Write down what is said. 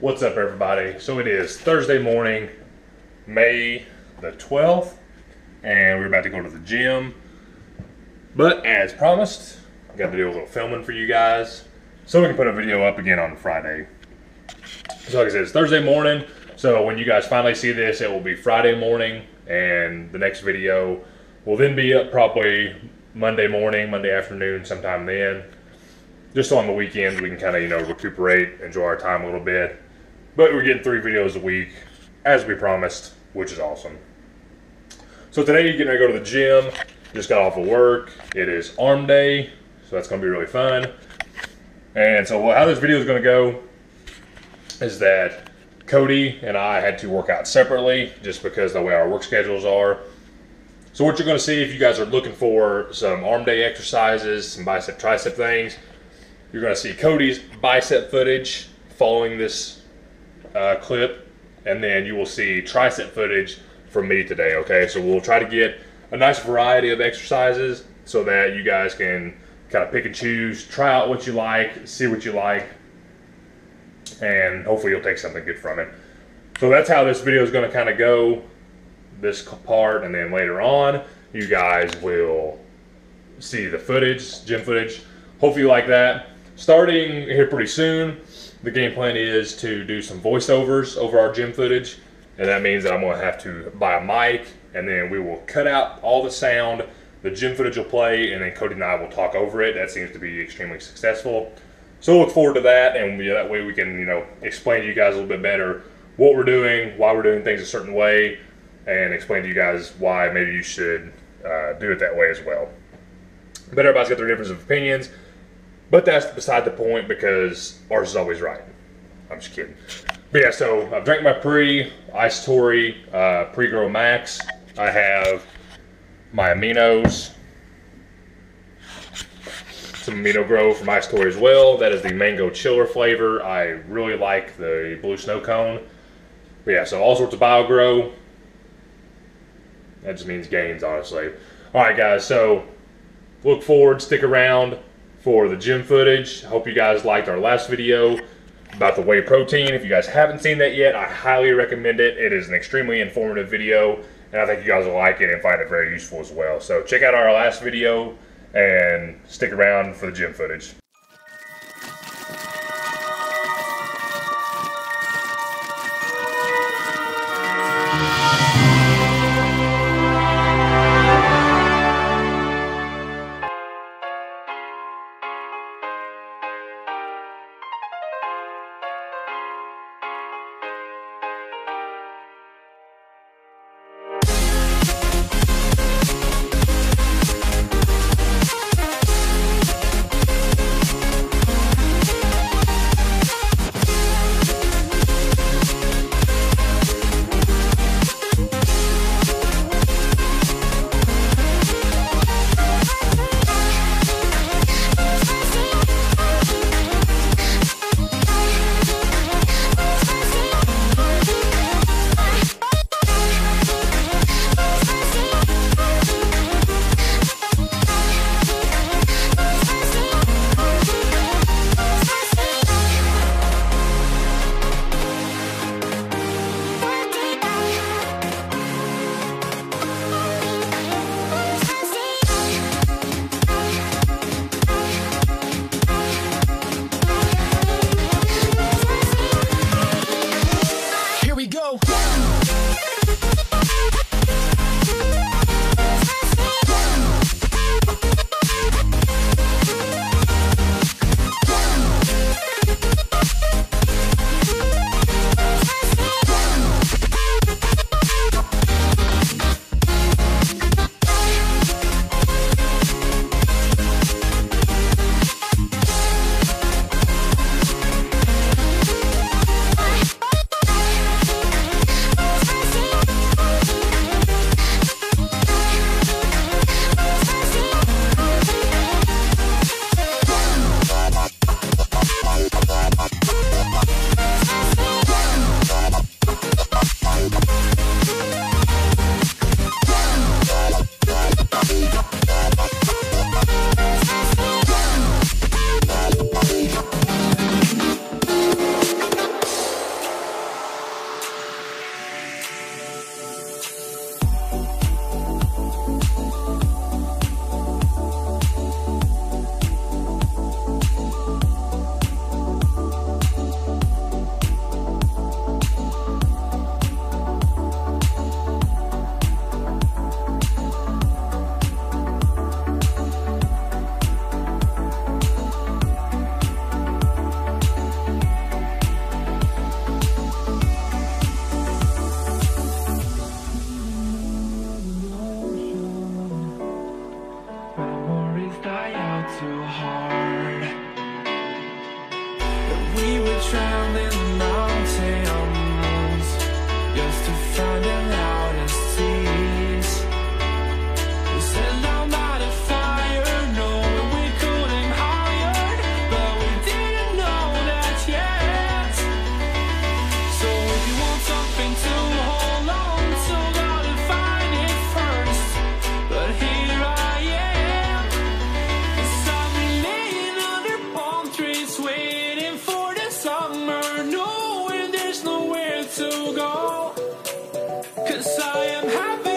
What's up, everybody? So it is Thursday morning, May the 12th, and we're about to go to the gym. But as promised, I got to do a little filming for you guys so we can put a video up again on Friday. So, like I said, it's Thursday morning, so when you guys finally see this, it will be Friday morning, and the next video will then be up probably Monday morning, Monday afternoon, sometime then just on the weekends we can kind of you know recuperate enjoy our time a little bit but we're getting three videos a week as we promised which is awesome. So today you're getting ready to go to the gym. Just got off of work. It is arm day so that's going to be really fun. And so how this video is going to go is that cody and i had to work out separately just because the way our work schedules are. So what you're going to see if you guys are looking for some arm day exercises some bicep tricep things you're going to see Cody's bicep footage following this uh, clip, and then you will see tricep footage from me today. Okay, so we'll try to get a nice variety of exercises so that you guys can kind of pick and choose, try out what you like, see what you like, and hopefully you'll take something good from it. So that's how this video is going to kind of go, this part, and then later on, you guys will see the footage, gym footage. Hopefully you like that starting here pretty soon, the game plan is to do some voiceovers over our gym footage. And that means that I'm going to have to buy a mic and then we will cut out all the sound. The gym footage will play and then Cody and I will talk over it. That seems to be extremely successful. So look forward to that and that way we can, you know, explain to you guys a little bit better what we're doing, why we're doing things a certain way, and explain to you guys why maybe you should uh, do it that way as well. But everybody's got their difference of opinions. But that's beside the point because ours is always right. I'm just kidding. But yeah, so I've drank my pre iSatori uh, Pre Grow Max. I have my aminos, some Amino-Gro from iSatori as well. That is the mango chiller flavor. I really like the blue snow cone. But yeah, so all sorts of Bio-Gro. That just means gains, honestly. All right, guys. So look forward, stick around for the gym footage. I hope you guys liked our last video about the whey protein. If you guys haven't seen that yet, I highly recommend it. It is an extremely informative video, and I think you guys will like it and find it very useful as well. So check out our last video and stick around for the gym footage. drowning Yes, I am happy.